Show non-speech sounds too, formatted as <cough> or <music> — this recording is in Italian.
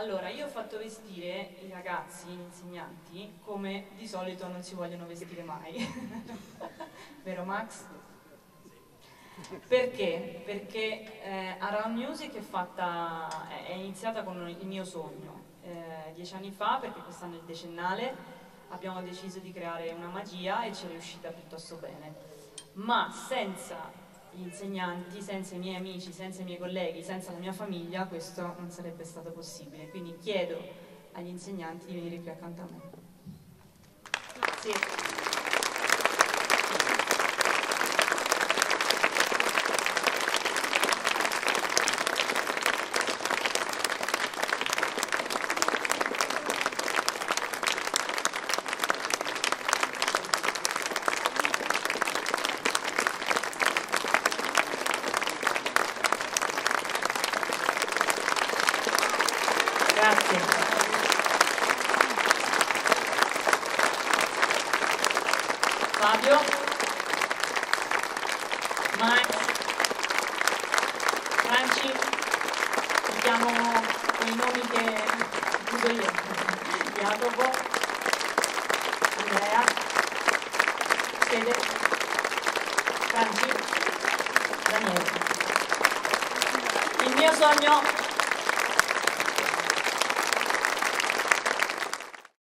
Allora, io ho fatto vestire i ragazzi, gli insegnanti, come di solito non si vogliono vestire mai. <laughs> Vero Max? Perché? Perché eh, Around Music è, fatta, è, iniziata con il mio sogno. Eh, dieci anni fa, perché quest'anno è il decennale, abbiamo deciso di creare una magia e ci è riuscita piuttosto bene. Ma senza gli insegnanti, senza i miei amici, senza i miei colleghi, senza la mia famiglia, questo non sarebbe stato possibile. Quindi chiedo agli insegnanti di venire qui accanto a me. Sì. Grazie. Fabio, Max, Franci, mettiamo quei nomi che uso io. Jacopo, Andrea, Fede, Franci, Daniele. Il mio sogno